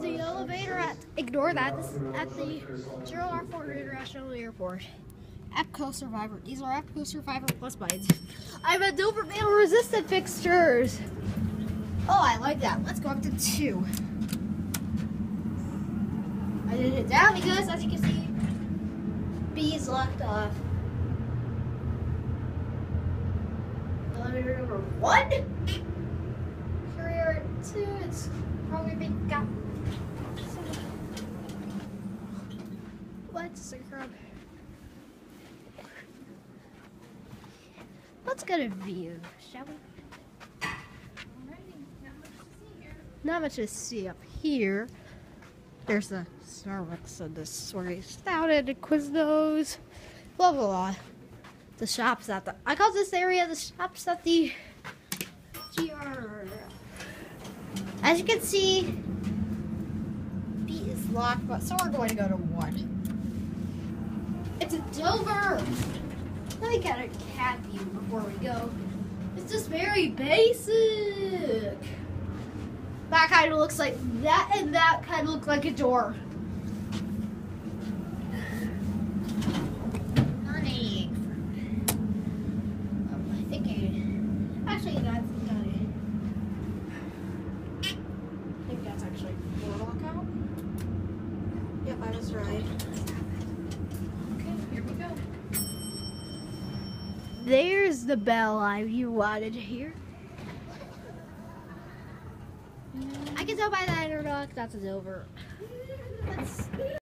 The elevator at, ignore that, this is at the Gerald R. Ford International Airport. Epco Survivor. These are Epco Survivor Plus bites. I'm a Doberman resistant fixtures. Oh, I like that. Let's go up to two. I did it down because, as you can see, B is locked off. Elevator number one. Career two. It's probably been got. Let's. Let's get a view, shall we? Not much to see up here. There's the Starbucks and the Sorry Stouted, Quiznos, blah blah blah. The shops at the I call this area the shops at the GR. As you can see, B is locked, but so we're going to go to one. It's a Dover. Let me get a cat view before we go. It's just very basic. That kind of looks like that, and that kind of look like a door. Honey. Um, I think I, actually that's. I think that's actually door lockout. Yep, I was right. Okay, here we go. There's the bell I you wanted to hear. I can tell by that interlock that's Dover. Let's